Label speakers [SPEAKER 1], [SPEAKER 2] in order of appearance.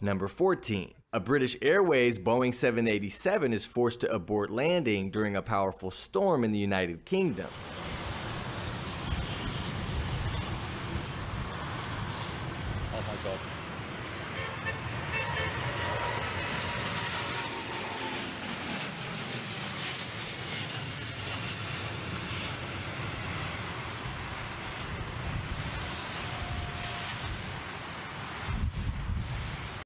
[SPEAKER 1] Number 14. A British Airways Boeing 787 is forced to abort landing during a powerful storm in the United Kingdom. Oh my god.